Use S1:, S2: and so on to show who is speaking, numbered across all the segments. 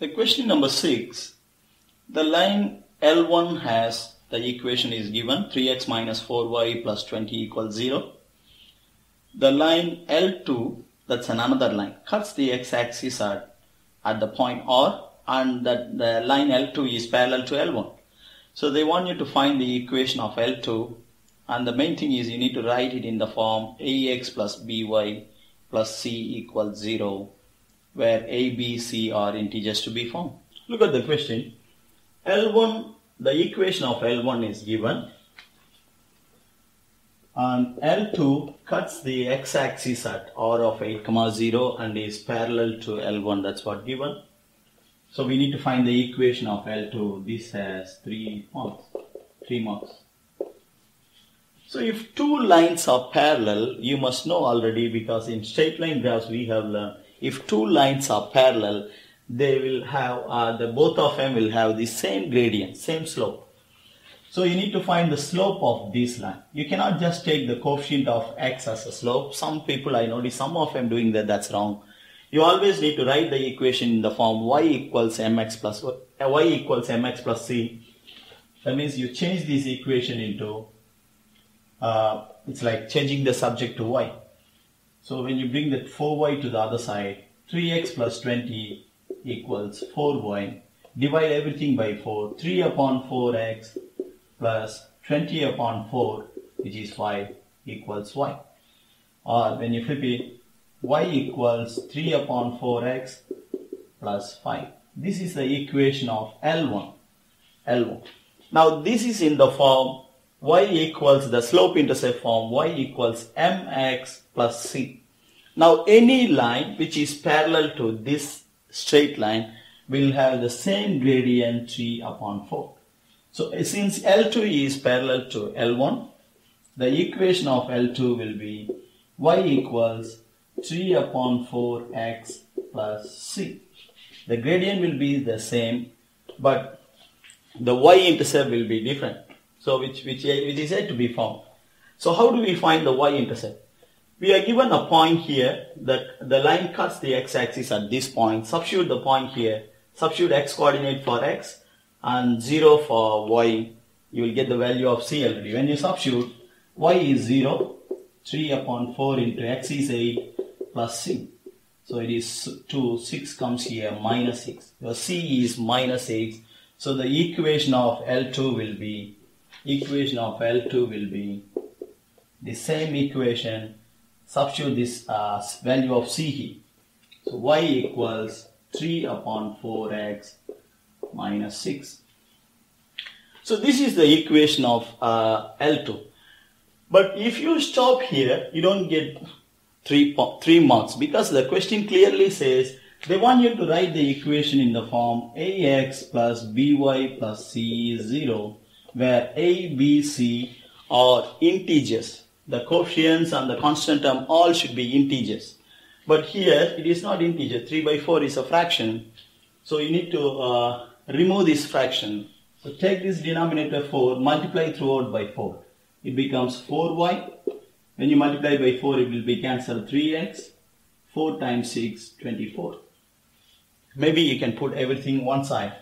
S1: The question number 6. The line L1 has the equation is given 3x minus 4y plus 20 equals 0. The line L2 that's another line cuts the x-axis at, at the point R and that the line L2 is parallel to L1. So they want you to find the equation of L2 and the main thing is you need to write it in the form ax plus by plus c equals 0 where a, b, c are integers to be found. Look at the question. L1, the equation of L1 is given and L2 cuts the x-axis at r of 8 comma 0 and is parallel to L1 that's what given. So we need to find the equation of L2. This has 3 marks. 3 marks. So if two lines are parallel, you must know already because in straight line graphs we have learned if two lines are parallel, they will have, uh, the both of them will have the same gradient, same slope. So you need to find the slope of this line. You cannot just take the coefficient of x as a slope. Some people I notice some of them doing that, that's wrong. You always need to write the equation in the form y equals mx plus y equals mx plus c. That means you change this equation into uh, it's like changing the subject to y. So when you bring that 4y to the other side, 3x plus 20 equals 4y. Divide everything by 4. 3 upon 4x plus 20 upon 4, which is 5, equals y. Or when you flip it, y equals 3 upon 4x plus 5. This is the equation of L1. L1. Now this is in the form y equals the slope intercept form y equals mx plus c. Now any line which is parallel to this straight line will have the same gradient 3 upon 4. So since L2 is parallel to L1, the equation of L2 will be y equals 3 upon 4x plus c. The gradient will be the same but the y-intercept will be different. So which, which, which is yet to be found. So how do we find the y-intercept? We are given a point here that the line cuts the x-axis at this point. Substitute the point here. Substitute x coordinate for x and 0 for y. You will get the value of c already. When you substitute, y is 0. 3 upon 4 into x is 8 plus c. So it is 2. 6 comes here minus 6. Your c is minus 8. So the equation of L2 will be equation of L2 will be the same equation substitute this value of C. So y equals 3 upon 4x minus 6. So this is the equation of uh, L2. But if you stop here, you don't get 3, 3 marks because the question clearly says they want you to write the equation in the form ax plus by plus c is 0 where a, b, c are integers. The coefficients and the constant term all should be integers. But here it is not integer. 3 by 4 is a fraction. So you need to uh, remove this fraction. So take this denominator 4, multiply throughout by 4. It becomes 4y. When you multiply by 4, it will be cancelled 3x. 4 times 6, 24. Maybe you can put everything one side.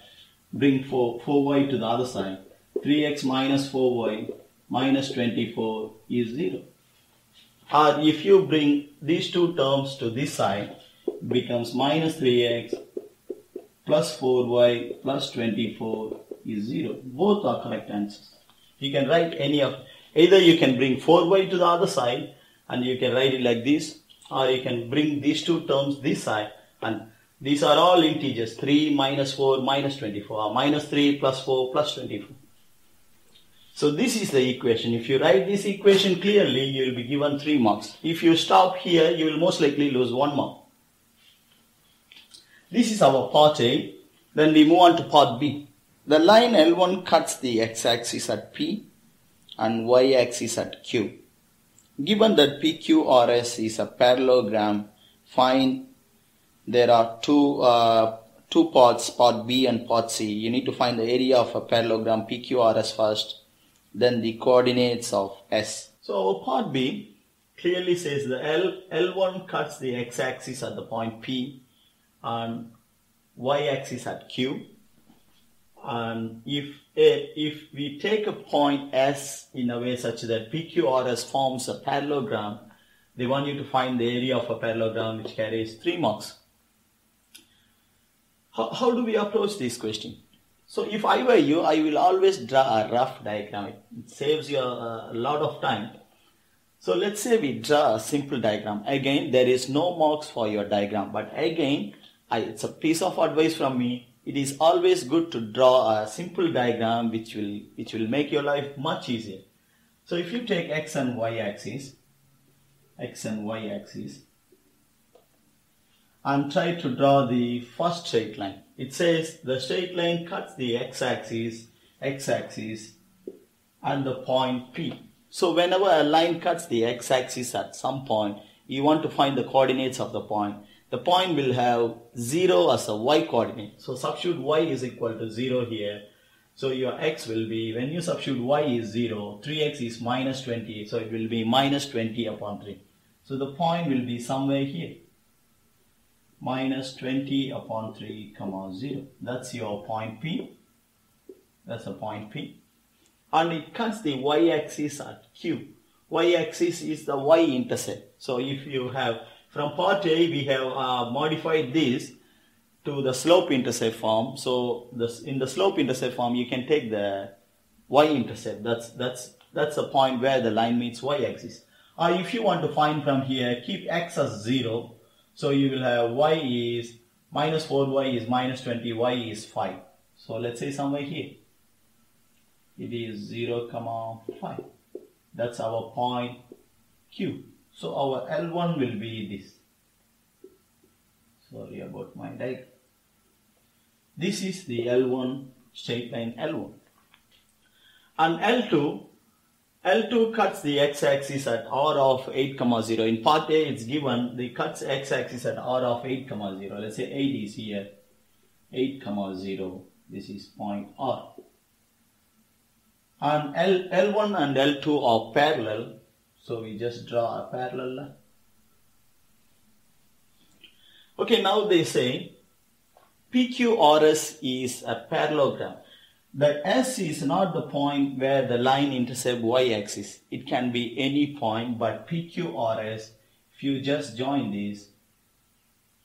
S1: Bring 4, 4y to the other side. 3x minus 4y minus 24 is 0. Or if you bring these two terms to this side, becomes minus 3x plus 4y plus 24 is 0. Both are correct answers. You can write any of, either you can bring 4y to the other side and you can write it like this, or you can bring these two terms this side and these are all integers, 3 minus 4 minus 24, or minus 3 plus 4 plus 24. So this is the equation. If you write this equation clearly, you will be given 3 marks. If you stop here, you will most likely lose 1 mark. This is our part A. Then we move on to part B. The line L1 cuts the x-axis at P and y-axis at Q. Given that PQRS is a parallelogram, find there are two uh, two parts, part B and part C. You need to find the area of a parallelogram PQRS first then the coordinates of S. So our part B clearly says the L, L1 cuts the x-axis at the point P and y-axis at Q. And if, eh, if we take a point S in a way such that PQRS forms a parallelogram, they want you to find the area of a parallelogram which carries three marks. How, how do we approach this question? So if I were you, I will always draw a rough diagram. It saves you a, lot of time. So let's say we draw a simple diagram. Again, there is no marks for your diagram, but again, I, it's a piece of advice from me. It is always good to draw a simple diagram which will, which will make your life much easier. So if you take x and y axis, x and y axis, and try to draw the first straight line. It says the straight line cuts the x-axis, x-axis, and the point P. So whenever a line cuts the x-axis at some point, you want to find the coordinates of the point. The point will have 0 as a y coordinate. So substitute y is equal to 0 here. So your x will be, when you substitute y is 0, 3x is minus 20. So it will be minus 20 upon 3. So the point will be somewhere here. Minus 20 upon 3 comma 0. That's your point P. That's a point P and it cuts the y-axis at Q. Y-axis is the y-intercept. So if you have, from part A, we have uh, modified this to the slope-intercept form. So this, in the slope-intercept form, you can take the y-intercept. That's, that's, that's the point where the line meets y-axis. Or if you want to find from here, keep x as 0. So you will have y is minus 4y is minus 20, y is 5. So let's say somewhere here. It is 0 comma 5 that's our point q. So our l1 will be this. Sorry about my diagram. This is the l1 straight line l1 and l2 L2 cuts the x-axis at r of 8 comma 0. In part A, it's given the cuts x-axis at r of 8 comma 0. Let's say 8 is here, 8 comma 0. This is point r and L, L1 and L2 are parallel so we just draw a parallel line okay now they say PQRS is a parallelogram the S is not the point where the line intercepts y-axis it can be any point but PQRS if you just join this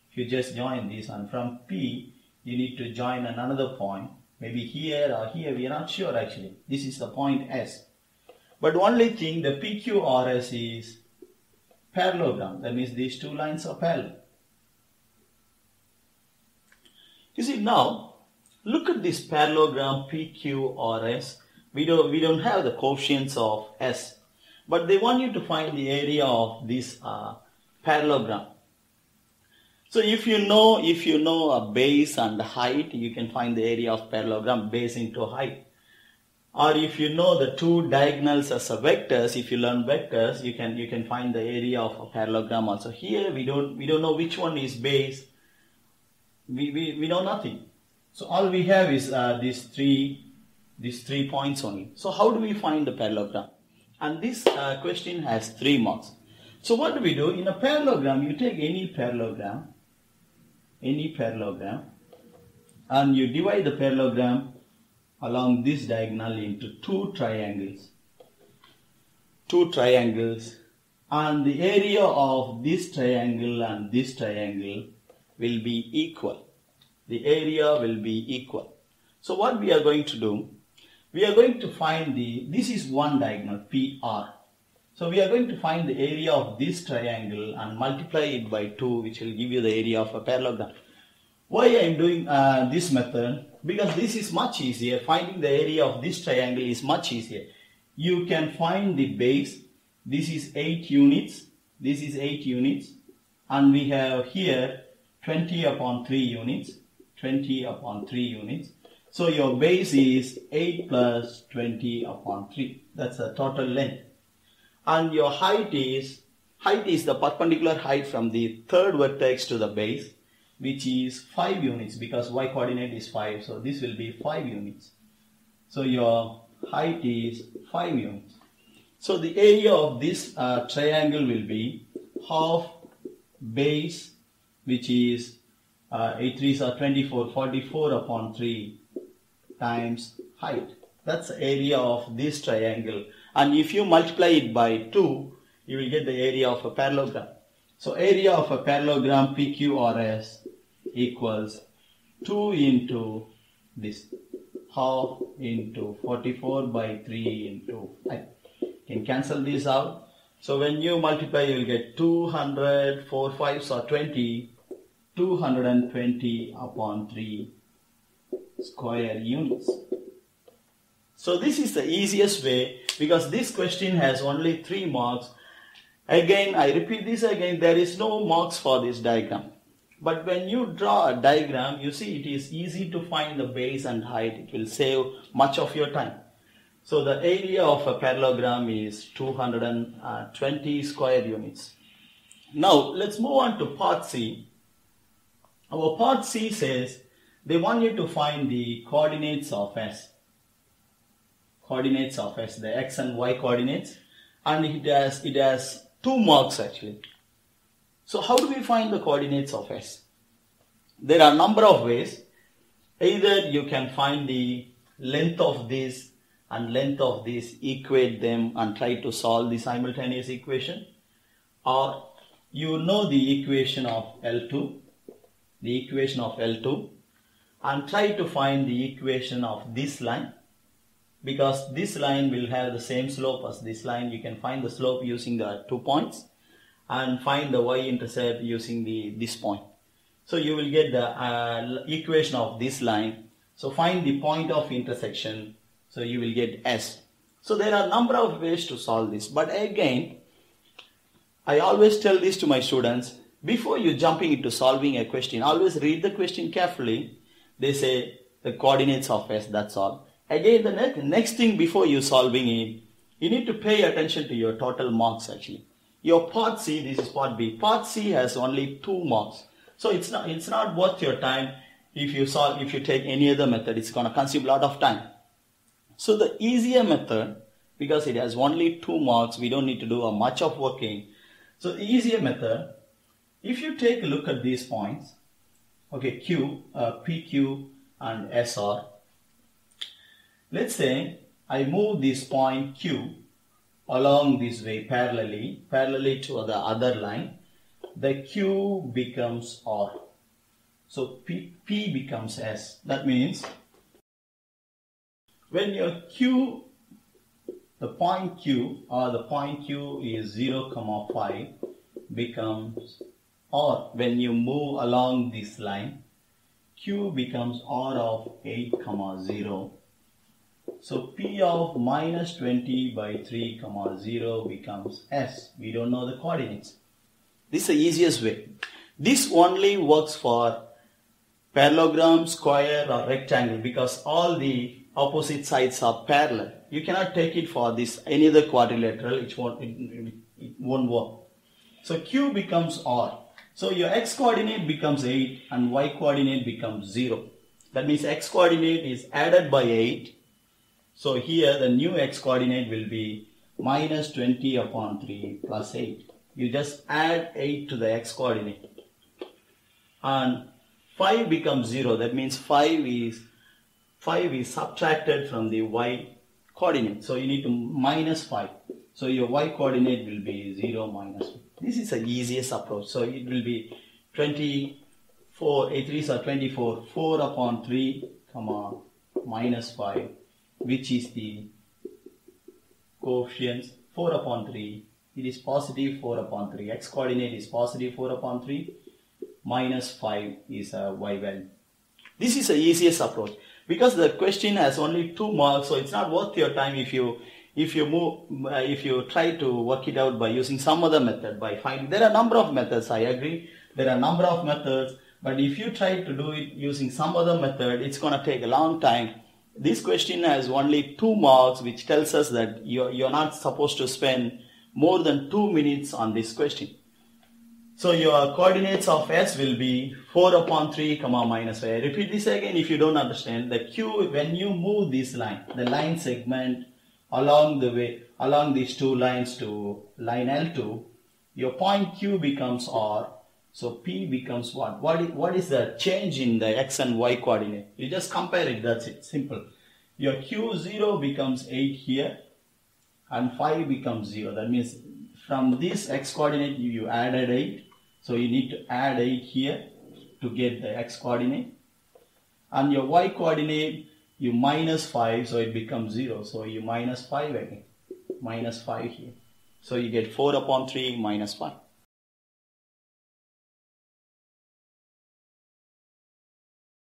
S1: if you just join this and from P you need to join another point maybe here or here, we are not sure actually. This is the point S. But only thing, the PQRS is parallelogram. That means these two lines are parallel. You see now, look at this parallelogram PQRS. We don't, we don't have the coefficients of S. But they want you to find the area of this uh, parallelogram. So if you know, if you know a base and height, you can find the area of parallelogram base into height. Or if you know the two diagonals as a vectors, if you learn vectors, you can you can find the area of a parallelogram also. Here we don't we don't know which one is base. We we, we know nothing. So all we have is uh, these three these three points only. So how do we find the parallelogram? And this uh, question has three marks. So what do we do? In a parallelogram, you take any parallelogram any parallelogram and you divide the parallelogram along this diagonal into two triangles two triangles and the area of this triangle and this triangle will be equal the area will be equal so what we are going to do we are going to find the this is one diagonal PR so we are going to find the area of this triangle and multiply it by 2 which will give you the area of a parallelogram. Why I am doing uh, this method? Because this is much easier. Finding the area of this triangle is much easier. You can find the base. This is 8 units. This is 8 units. And we have here 20 upon 3 units. 20 upon 3 units. So your base is 8 plus 20 upon 3. That's the total length and your height is height is the perpendicular height from the third vertex to the base which is 5 units because y coordinate is 5 so this will be 5 units so your height is 5 units so the area of this uh, triangle will be half base which is uh, 8 3s are 24, 44 upon 3 times height. That's the area of this triangle. And if you multiply it by 2, you will get the area of a parallelogram. So area of a parallelogram PQRS equals 2 into this half into 44 by 3 into I can cancel this out. So when you multiply you will get 200, 4 5s are 20, 220 upon 3 square units. So this is the easiest way because this question has only 3 marks. Again, I repeat this again, there is no marks for this diagram. But when you draw a diagram, you see it is easy to find the base and height. It will save much of your time. So the area of a parallelogram is 220 square units. Now let's move on to part C. Our part C says they want you to find the coordinates of S. Coordinates of S, the X and Y coordinates. And it has, it has two marks actually. So how do we find the coordinates of S? There are a number of ways. Either you can find the length of this and length of this, equate them and try to solve the simultaneous equation. Or you know the equation of L2, the equation of L2 and try to find the equation of this line because this line will have the same slope as this line. You can find the slope using the two points and find the y-intercept using the this point. So you will get the uh, equation of this line. So find the point of intersection. So you will get S. So there are number of ways to solve this. But again, I always tell this to my students. Before you jumping into solving a question, always read the question carefully. They say the coordinates of S, that's all. Again, the next, next thing before you solving it, you need to pay attention to your total marks actually. Your part C, this is part B. Part C has only two marks. So it's not, it's not worth your time if you solve, if you take any other method, it's going to consume a lot of time. So the easier method, because it has only two marks, we don't need to do a much of working. So the easier method, if you take a look at these points, okay, Q, uh, PQ and SR, let's say I move this point Q along this way parallelly, parallelly to the other line, the Q becomes R. So P, P becomes S. That means when your Q, the point Q or the point Q is 0 comma 5 becomes R. When you move along this line, Q becomes R of 8 comma 0 so P of minus 20 by 3 comma 0 becomes S. We don't know the coordinates. This is the easiest way. This only works for parallelogram, square or rectangle because all the opposite sides are parallel. You cannot take it for this any other quadrilateral, it won't, it, it won't work. So Q becomes R. So your x coordinate becomes 8 and y coordinate becomes 0. That means x coordinate is added by 8 so here the new x coordinate will be minus 20 upon 3 plus 8. You just add 8 to the x coordinate. And 5 becomes 0. That means 5 is 5 is subtracted from the y coordinate. So you need to minus 5. So your y coordinate will be 0 minus. This is the easiest approach. So it will be 24, eh, A3s are 24, 4 upon 3, comma, minus 5 which is the coefficients 4 upon 3 it is positive 4 upon 3 x coordinate is positive 4 upon 3 minus 5 is a y value this is the easiest approach because the question has only two marks so it's not worth your time if you if you move uh, if you try to work it out by using some other method by finding there are a number of methods i agree there are a number of methods but if you try to do it using some other method it's going to take a long time this question has only two marks which tells us that you're, you're not supposed to spend more than two minutes on this question. So your coordinates of S will be 4 upon 3 comma minus 5. I repeat this again if you don't understand. The Q, when you move this line, the line segment along the way, along these two lines to line L2, your point Q becomes R So P becomes what? What is, what is the change in the x and y coordinate? You just compare it, that's it, simple. Your Q0 becomes 8 here and 5 becomes 0. That means from this x coordinate you, you added 8. So you need to add 8 here to get the x coordinate. And your y coordinate you minus 5 so it becomes 0. So you minus 5 again. Minus 5 here. So you get 4 upon 3 minus 5.